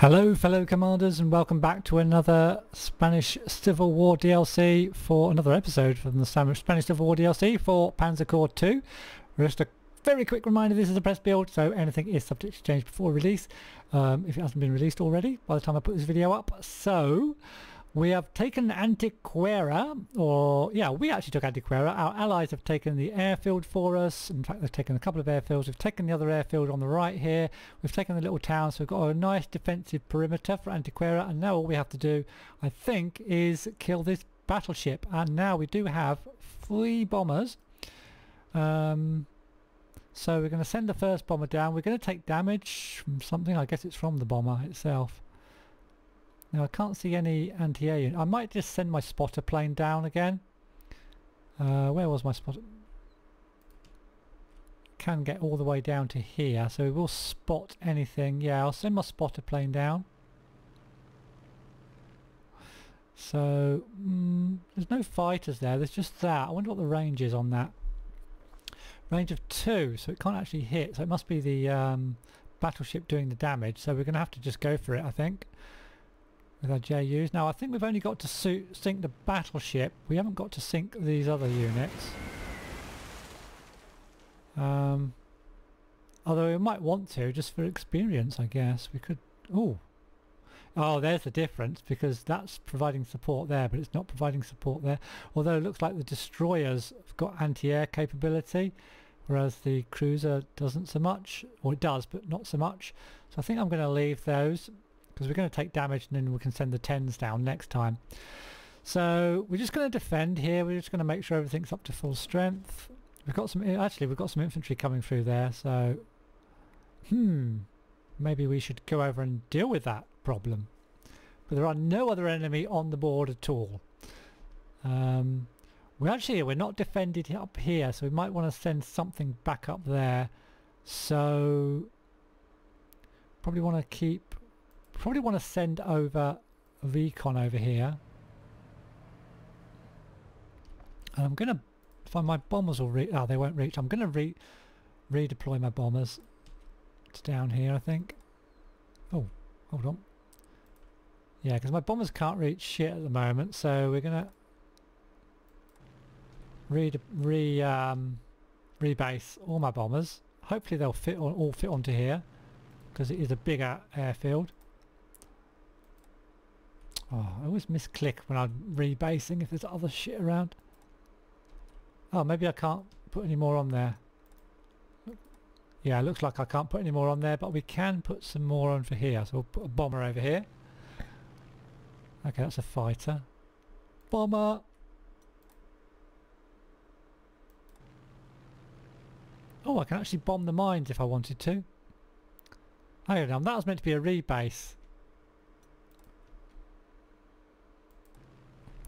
Hello fellow commanders and welcome back to another Spanish Civil War DLC for another episode from the Spanish Civil War DLC for Panzer Corps 2. Just a very quick reminder this is a press build so anything is subject to change before release um, if it hasn't been released already by the time I put this video up. So we have taken Antequera, or yeah, we actually took Antequera. Our allies have taken the airfield for us. In fact, they've taken a couple of airfields. We've taken the other airfield on the right here. We've taken the little town, so we've got a nice defensive perimeter for Antequera. And now all we have to do, I think, is kill this battleship. And now we do have three bombers. Um, so we're going to send the first bomber down. We're going to take damage from something. I guess it's from the bomber itself. Now I can't see any anti-air I might just send my spotter plane down again. Uh, where was my spotter? Can get all the way down to here, so we will spot anything. Yeah, I'll send my spotter plane down. So, mm, there's no fighters there, there's just that. I wonder what the range is on that. Range of two, so it can't actually hit, so it must be the um, battleship doing the damage, so we're going to have to just go for it, I think with our JUs. Now I think we've only got to sink the battleship. We haven't got to sink these other units. Um, although we might want to, just for experience I guess. We could... Oh, Oh, there's the difference because that's providing support there, but it's not providing support there. Although it looks like the destroyers have got anti-air capability, whereas the cruiser doesn't so much. Or it does, but not so much. So I think I'm going to leave those because we're going to take damage and then we can send the 10s down next time. So we're just going to defend here. We're just going to make sure everything's up to full strength. We've got some, actually we've got some infantry coming through there, so hmm, maybe we should go over and deal with that problem. But there are no other enemy on the board at all. Um, we actually, we're not defended up here, so we might want to send something back up there. So probably want to keep Probably want to send over recon over here. And I'm going to find my bombers will reach. Oh, they won't reach. I'm going to re redeploy my bombers to down here, I think. Oh, hold on. Yeah, because my bombers can't reach shit at the moment, so we're going to re, re um, rebase all my bombers. Hopefully they'll fit on, all fit onto here because it is a bigger airfield. Oh, I always misclick when I'm rebasing if there's other shit around. Oh, maybe I can't put any more on there. Yeah, it looks like I can't put any more on there, but we can put some more on for here. So we'll put a bomber over here. Okay, that's a fighter. Bomber! Oh, I can actually bomb the mines if I wanted to. Hang on, that was meant to be a rebase.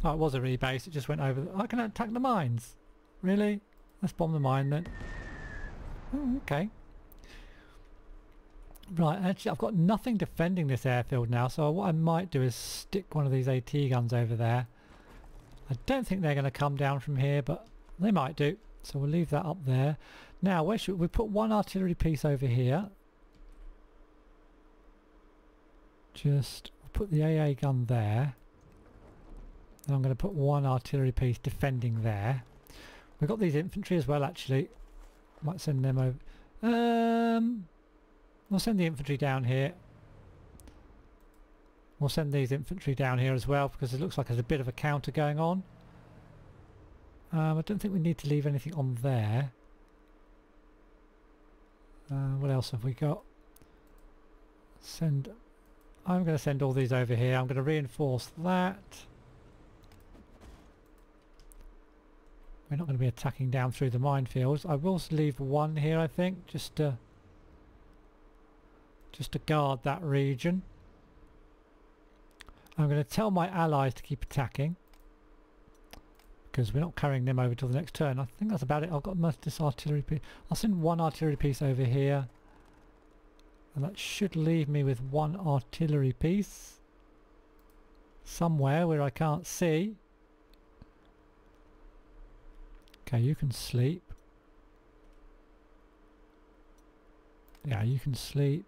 Oh, it was a rebase, it just went over. I can attack the mines. Really? Let's bomb the mine then. Oh, okay. Right, actually I've got nothing defending this airfield now, so what I might do is stick one of these AT guns over there. I don't think they're going to come down from here, but they might do. So we'll leave that up there. Now, where should we put one artillery piece over here? Just put the AA gun there. I'm going to put one artillery piece defending there. We've got these infantry as well actually. Might send them over. Um, we'll send the infantry down here. We'll send these infantry down here as well because it looks like there's a bit of a counter going on. Um, I don't think we need to leave anything on there. Uh, what else have we got? Send. I'm going to send all these over here. I'm going to reinforce that. We're not going to be attacking down through the minefields. I will leave one here I think just to just to guard that region. I'm going to tell my allies to keep attacking because we're not carrying them over till the next turn. I think that's about it. I've got most of this artillery piece. I'll send one artillery piece over here and that should leave me with one artillery piece somewhere where I can't see. Okay, you can sleep. Yeah, you can sleep.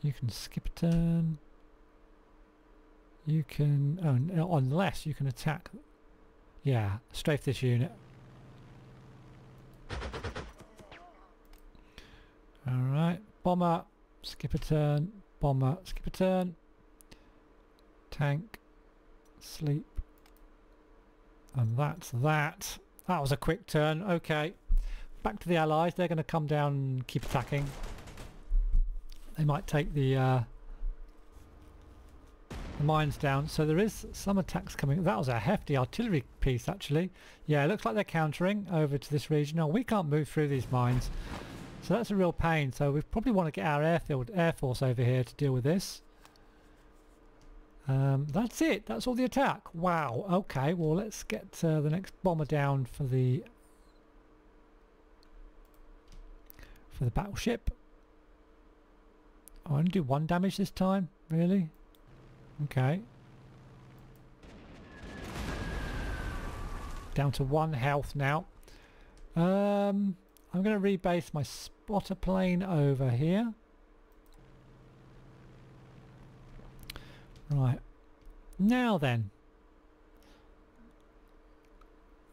You can skip a turn. You can, oh, no, oh, unless you can attack, yeah, strafe this unit. Alright, bomber, skip a turn, bomber, skip a turn, tank, sleep, and that's that. That was a quick turn, okay. Back to the allies, they're going to come down and keep attacking. They might take the uh, the mines down. So there is some attacks coming. That was a hefty artillery piece actually. Yeah, it looks like they're countering over to this region. Now we can't move through these mines. So that's a real pain. So we probably want to get our airfield air force over here to deal with this. Um, that's it. That's all the attack. Wow. Okay. Well, let's get uh, the next bomber down for the for the battleship. I only do one damage this time. Really? Okay. Down to one health now. Um, I'm going to rebase my spotter plane over here. Right. Now then.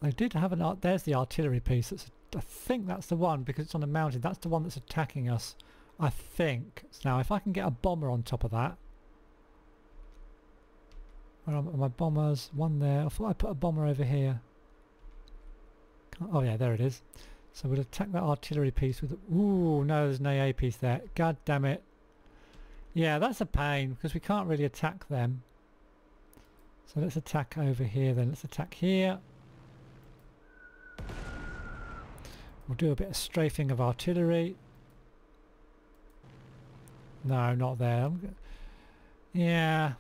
They did have an art. There's the artillery piece. That's, I think that's the one because it's on a mountain. That's the one that's attacking us. I think. So now if I can get a bomber on top of that. Where are my bombers? One there. I thought I put a bomber over here. Oh yeah, there it is. So we'll attack that artillery piece with... Ooh, no, there's an AA piece there. God damn it. Yeah, that's a pain because we can't really attack them. So let's attack over here then. Let's attack here. We'll do a bit of strafing of artillery. No, not there. Yeah.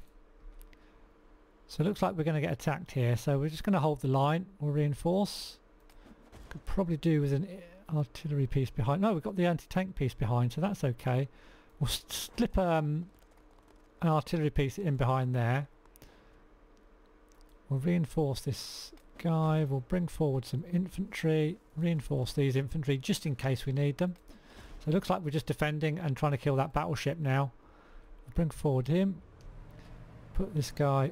So it looks like we're going to get attacked here. So we're just going to hold the line. We'll reinforce. Could probably do with an eh, artillery piece behind. No, we've got the anti-tank piece behind, so that's okay. We'll slip um, an artillery piece in behind there. We'll reinforce this guy. We'll bring forward some infantry. Reinforce these infantry just in case we need them. So it looks like we're just defending and trying to kill that battleship now. I'll bring forward him. Put this guy...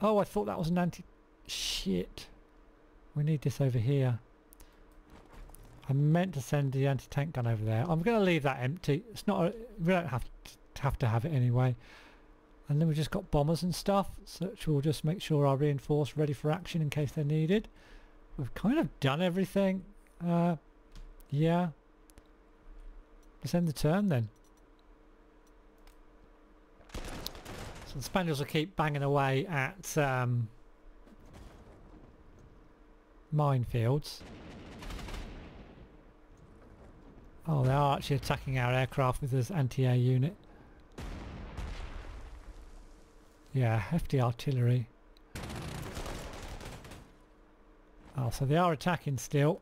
Oh, I thought that was an anti... Shit. We need this over here. I meant to send the anti-tank gun over there. I'm going to leave that empty. It's not... A, we don't have to have to have it anyway. And then we've just got bombers and stuff, so which will just make sure our reinforced ready for action in case they're needed. We've kind of done everything. Uh, yeah. Let's end the turn then. So the Spaniels will keep banging away at um, minefields. Oh, they are actually attacking our aircraft with this anti-air unit. Yeah, hefty artillery. Oh, so they are attacking still.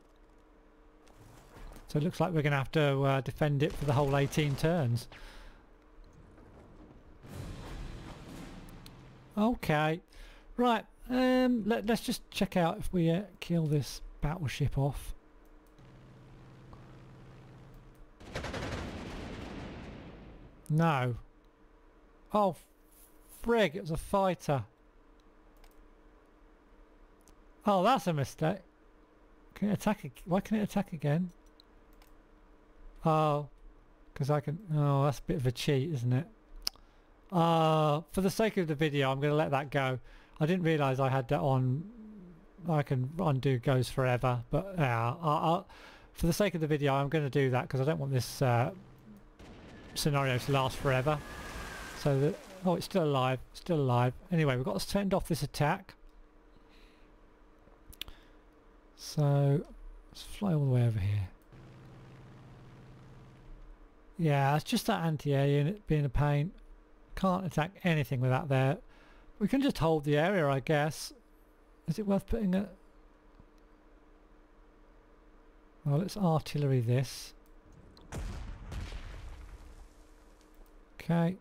So it looks like we're going to have to uh, defend it for the whole 18 turns. Okay. Right. Um, let, us just check out if we uh, kill this battleship off. No. Oh, frig, it was a fighter. Oh, that's a mistake. Can it attack? Why can it attack again? Oh, because I can... Oh, that's a bit of a cheat, isn't it? Uh, for the sake of the video, I'm going to let that go. I didn't realise I had that on. I can undo goes forever, but yeah, I, I, for the sake of the video, I'm going to do that because I don't want this uh, scenario to last forever. So that oh, it's still alive, still alive. Anyway, we've got to send off this attack. So let's fly all the way over here. Yeah, it's just that anti-air unit being a pain. Can't attack anything with that there. We can just hold the area, I guess. Is it worth putting a... Well, let's artillery this. Okay.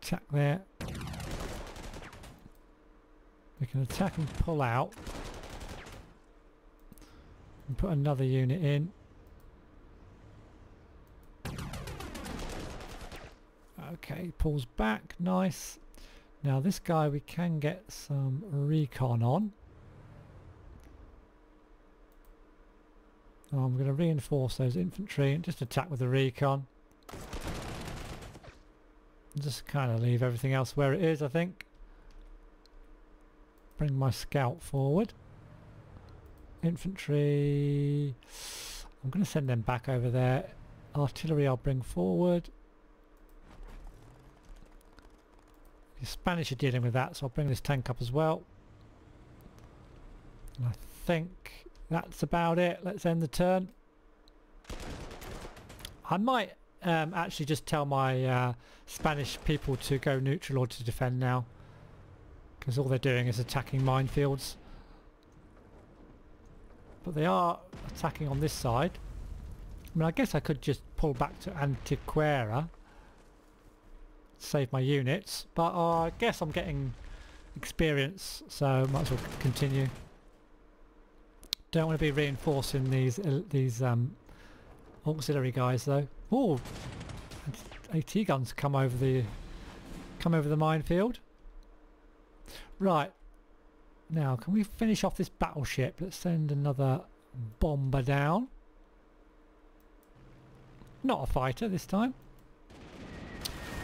Attack there. We can attack and pull out. And put another unit in. Okay, pulls back, nice. Now this guy we can get some recon on. Oh, I'm going to reinforce those infantry and just attack with the recon. Just kind of leave everything else where it is, I think. Bring my scout forward. Infantry... I'm going to send them back over there. Artillery I'll bring forward. The Spanish are dealing with that, so I'll bring this tank up as well. I think that's about it. Let's end the turn. I might um, actually just tell my uh, Spanish people to go neutral or to defend now. Because all they're doing is attacking minefields. But they are attacking on this side. I mean, I guess I could just pull back to Antequera. Save my units. But uh, I guess I'm getting experience, so might as well continue. Don't want to be reinforcing these uh, these um, auxiliary guys though. Oh, AT guns come over the come over the minefield. Right. Now, can we finish off this battleship? Let's send another bomber down. Not a fighter this time.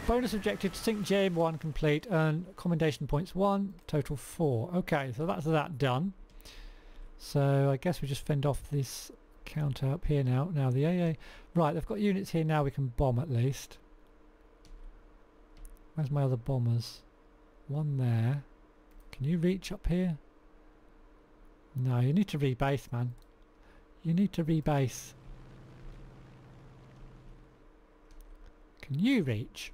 Bonus objective to sink Jaime 1 complete. Earn commendation points 1, total 4. Okay, so that's that done. So I guess we just fend off this counter up here now. Now the AA... Right, they've got units here now we can bomb at least. Where's my other bombers? One there. Can you reach up here? No, you need to rebase, man. You need to rebase. Can you reach?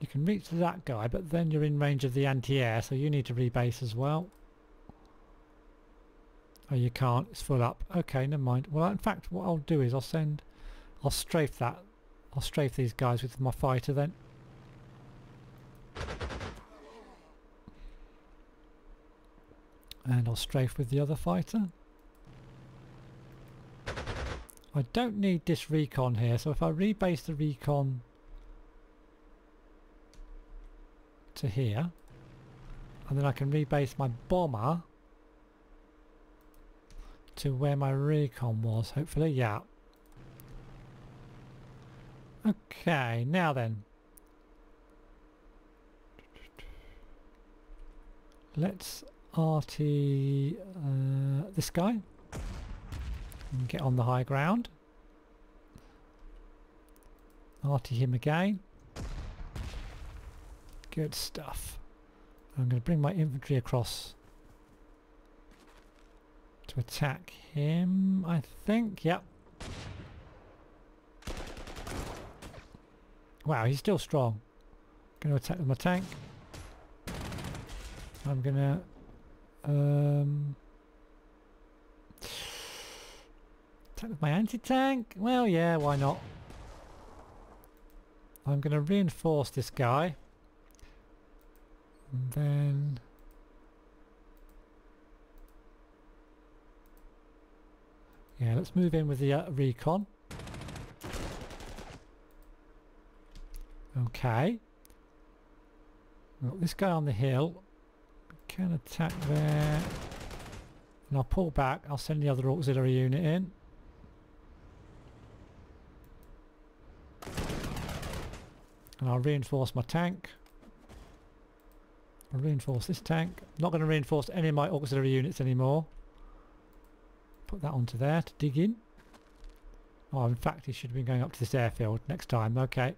You can reach that guy, but then you're in range of the anti-air, so you need to rebase as well. Oh, you can't. It's full up. Okay, never mind. Well, in fact, what I'll do is I'll send... I'll strafe that. I'll strafe these guys with my fighter then. And I'll strafe with the other fighter. I don't need this recon here, so if I rebase the recon to here, and then I can rebase my bomber to where my recon was, hopefully, yeah. Okay, now then. Let's RT uh, this guy and get on the high ground. RT him again. Good stuff. I'm going to bring my infantry across to attack him, I think. Yep. Wow, he's still strong. Going to attack with my tank. I'm going to... Um, attack with my anti-tank? Well, yeah, why not? I'm going to reinforce this guy. And then... Yeah, let's move in with the uh, recon. Okay. Well, this guy on the hill can attack there. And I'll pull back. I'll send the other auxiliary unit in. And I'll reinforce my tank. I'll reinforce this tank. not going to reinforce any of my auxiliary units anymore. Put that onto there to dig in. Oh, in fact, he should have been going up to this airfield next time. Okay.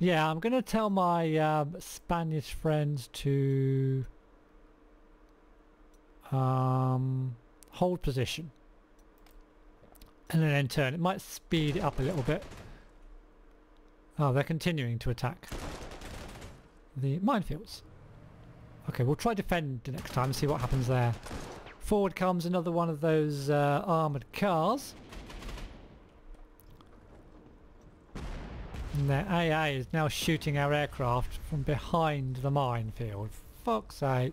Yeah, I'm going to tell my um, Spanish friends to um, hold position and then turn. It might speed it up a little bit. Oh, they're continuing to attack the minefields. Okay, we'll try defend the next time and see what happens there. Forward comes another one of those uh, armoured cars. And their AA is now shooting our aircraft from behind the minefield. Fuck's sake.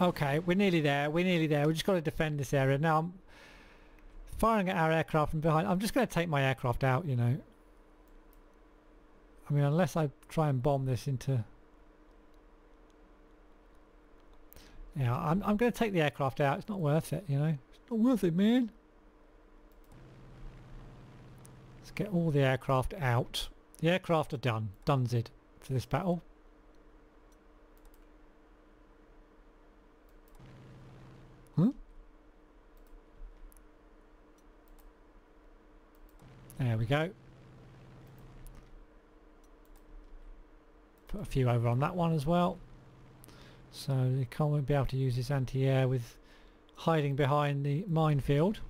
Okay, we're nearly there. We're nearly there. We've just got to defend this area. Now I'm firing at our aircraft from behind. I'm just going to take my aircraft out, you know. I mean, unless I try and bomb this into... Yeah, I'm, I'm going to take the aircraft out. It's not worth it, you know. It's not worth it, man. Let's get all the aircraft out. The aircraft are done. Dunzid for this battle. Hmm? There we go. Put a few over on that one as well. So he can't be able to use his anti-air with hiding behind the minefield.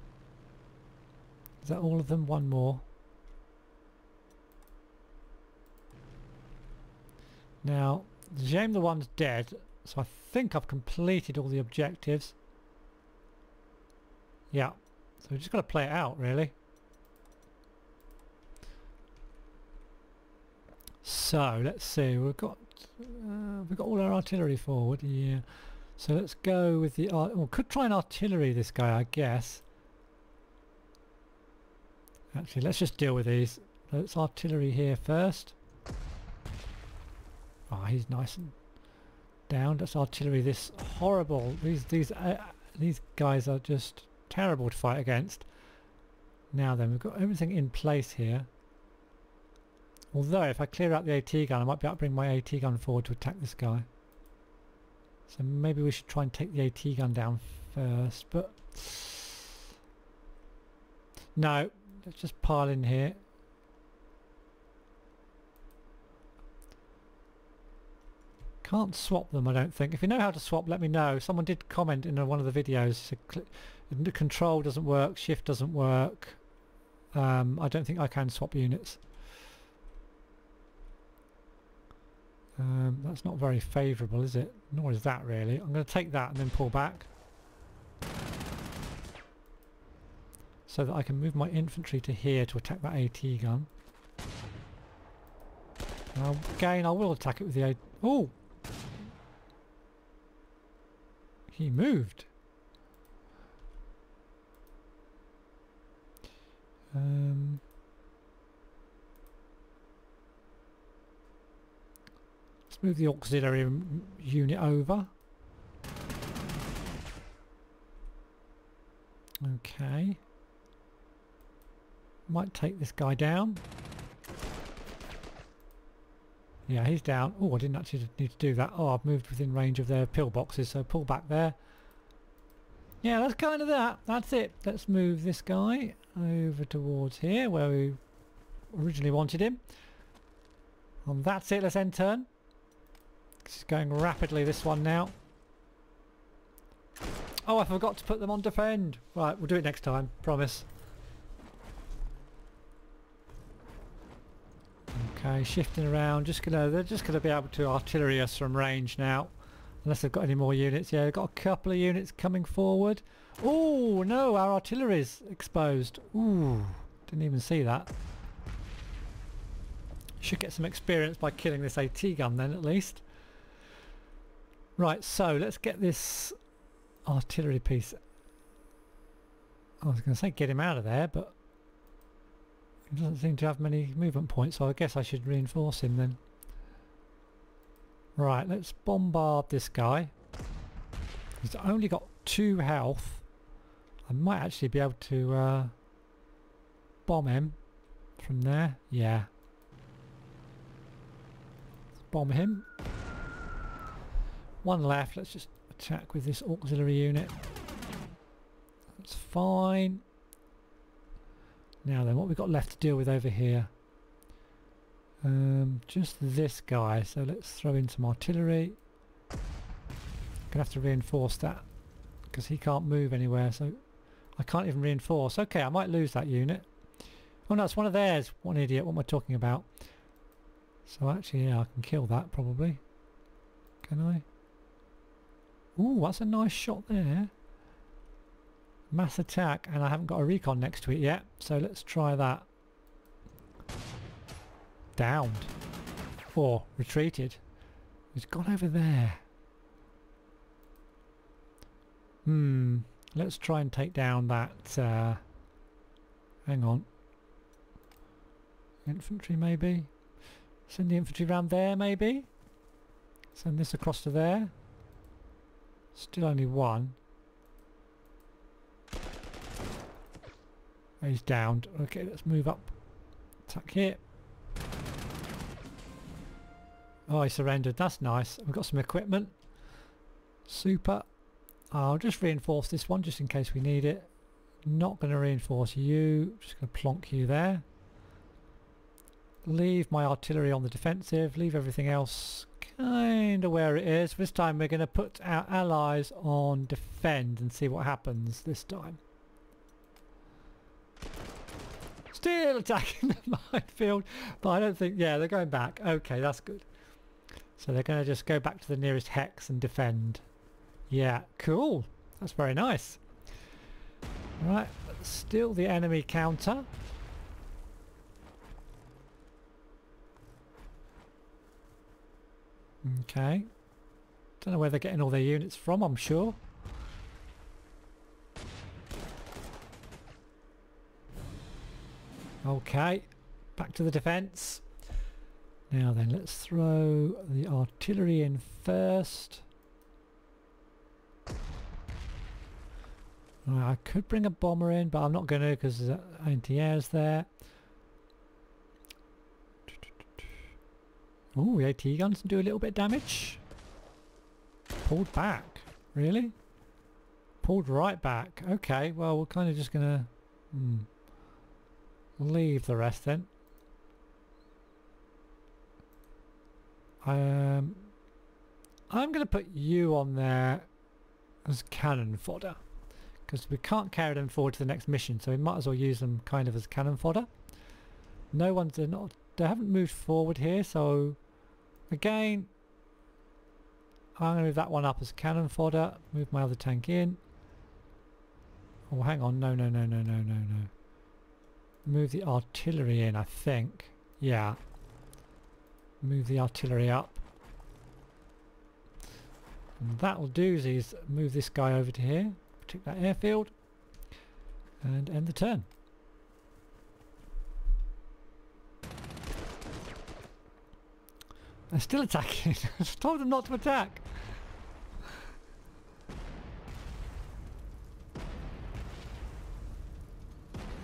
Is that all of them? One more. Now, shame the one's dead, so I think I've completed all the objectives. Yeah, so we've just got to play it out really. So let's see, we've got uh, we've got all our artillery forward. Yeah, so let's go with the. Art well, could try an artillery this guy, I guess. Actually, let's just deal with these. Let's artillery here first. Oh, he's nice and down. Let's artillery this horrible. These these uh, these guys are just terrible to fight against. Now then, we've got everything in place here. Although, if I clear out the AT gun, I might be able to bring my AT gun forward to attack this guy. So maybe we should try and take the AT gun down first, but... No, let's just pile in here. Can't swap them, I don't think. If you know how to swap, let me know. Someone did comment in one of the videos. The control doesn't work, shift doesn't work. Um, I don't think I can swap units. Um, that's not very favourable, is it? Nor is that really. I'm going to take that and then pull back. So that I can move my infantry to here to attack that AT gun. Now, again, I will attack it with the AT... Oh! He moved. Um, let's move the auxiliary unit over. Okay. Might take this guy down. Yeah, he's down. Oh, I didn't actually need to do that. Oh, I've moved within range of their pillboxes, so pull back there. Yeah, that's kind of that. That's it. Let's move this guy over towards here where we originally wanted him. And that's it. Let's end turn. It's going rapidly, this one now. Oh, I forgot to put them on defend. Right, we'll do it next time. Promise. Okay, shifting around. Just gonna, they're just gonna be able to artillery us from range now, unless they've got any more units. Yeah, they've got a couple of units coming forward. Oh no, our artillery's exposed. Ooh, didn't even see that. Should get some experience by killing this AT gun then at least. Right, so let's get this artillery piece. I was going to say get him out of there, but he doesn't seem to have many movement points, so I guess I should reinforce him then. Right, let's bombard this guy. He's only got two health. I might actually be able to uh, bomb him from there. Yeah. Let's bomb him. One left. Let's just attack with this auxiliary unit. That's fine. Now then, what we've got left to deal with over here? Um, just this guy. So let's throw in some artillery. Gonna have to reinforce that because he can't move anywhere. So I can't even reinforce. Okay, I might lose that unit. Oh no, it's one of theirs. One idiot. What am I talking about? So actually, yeah, I can kill that probably. Can I? Ooh, that's a nice shot there. Mass attack, and I haven't got a recon next to it yet, so let's try that. Downed. Or retreated. He's gone over there. Hmm. Let's try and take down that... Uh, hang on. Infantry maybe? Send the infantry round there maybe? Send this across to there. Still only one. He's downed. Okay, let's move up. Attack here. Oh, he surrendered. That's nice. We've got some equipment. Super. I'll just reinforce this one just in case we need it. Not going to reinforce you. Just going to plonk you there. Leave my artillery on the defensive. Leave everything else kind of where it is. This time we're going to put our allies on defend and see what happens this time. Still attacking the minefield, but I don't think, yeah, they're going back. Okay, that's good. So they're going to just go back to the nearest hex and defend. Yeah, cool. That's very nice. Right, still the enemy counter. Okay. Don't know where they're getting all their units from, I'm sure. Okay, back to the defence. Now then, let's throw the artillery in first. I could bring a bomber in, but I'm not going to because the uh, anti-air's there. Oh, the AT guns do a little bit of damage. Pulled back. Really? Pulled right back. Okay, well we're kind of just to hmm, leave the rest then. Um, I'm going to put you on there as cannon fodder because we can't carry them forward to the next mission so we might as well use them kind of as cannon fodder. No one's they're not they haven't moved forward here so again I'm going to move that one up as cannon fodder. Move my other tank in. Oh hang on. No no no no no no no. Move the artillery in I think. Yeah. Move the artillery up. And that'll do is move this guy over to here, protect that airfield, and end the turn. They're still attacking. I told them not to attack.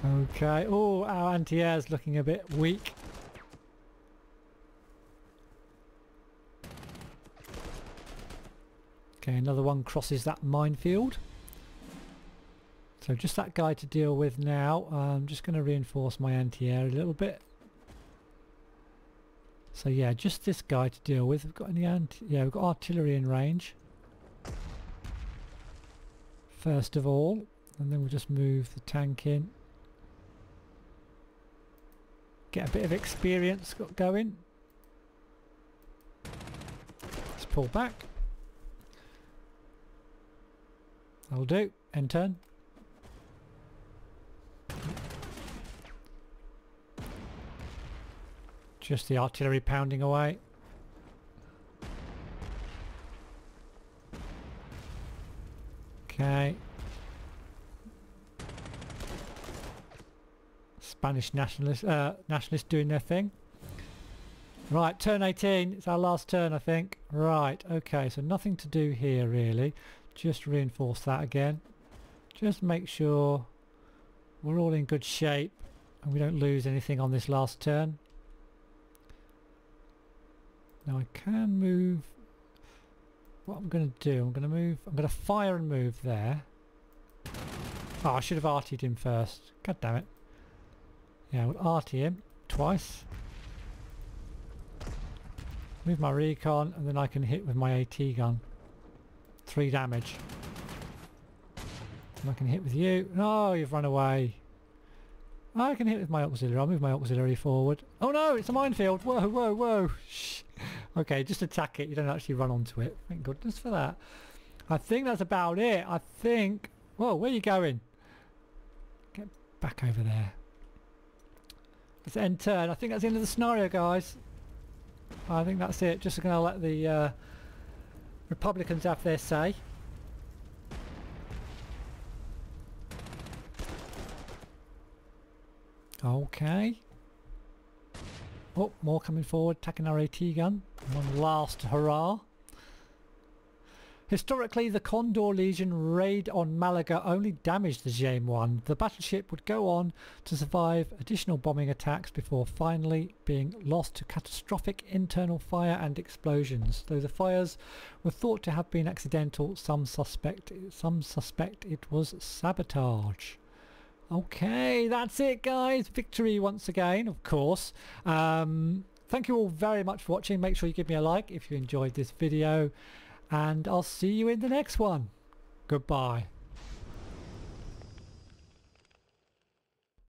Okay. Oh, our anti-air's looking a bit weak. Okay, another one crosses that minefield. So just that guy to deal with now. I'm just going to reinforce my anti-air a little bit. So yeah, just this guy to deal with. We've got any yeah, we've got artillery in range. First of all, and then we'll just move the tank in. Get a bit of experience got going. Let's pull back. That'll do. End turn. Just the artillery pounding away. Okay. Spanish nationalists, uh, nationalists doing their thing. Right, turn 18. It's our last turn, I think. Right, okay, so nothing to do here, really just reinforce that again just make sure we're all in good shape and we don't lose anything on this last turn now I can move what I'm going to do I'm going to move I'm going to fire and move there oh I should have artied him first god damn it yeah we'll arty him twice move my recon and then I can hit with my AT gun Three damage. And I can hit with you. No, you've run away. I can hit with my auxiliary. I'll move my auxiliary forward. Oh no, it's a minefield. Whoa, whoa, whoa. Shh. Okay, just attack it. You don't actually run onto it. Thank goodness for that. I think that's about it. I think... Whoa, where are you going? Get back over there. Let's end turn. I think that's the end of the scenario, guys. I think that's it. Just going to let the uh, Republicans have their say. Okay. Oh, more coming forward, attacking our AT gun. One last hurrah. Historically, the Condor Legion raid on Malaga only damaged the Jaime 1. The battleship would go on to survive additional bombing attacks before finally being lost to catastrophic internal fire and explosions. Though the fires were thought to have been accidental, some suspect some suspect it was sabotage. Okay, that's it guys. Victory once again, of course. Um, thank you all very much for watching. Make sure you give me a like if you enjoyed this video and I'll see you in the next one. Goodbye.